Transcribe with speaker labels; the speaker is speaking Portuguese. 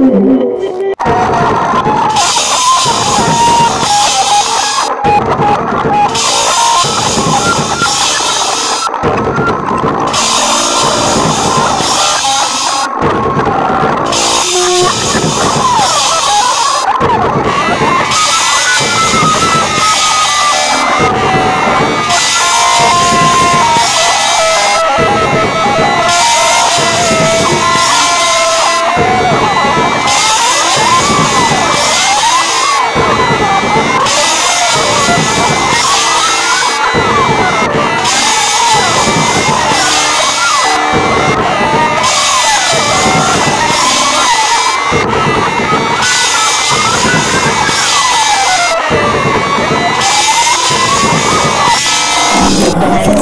Speaker 1: Música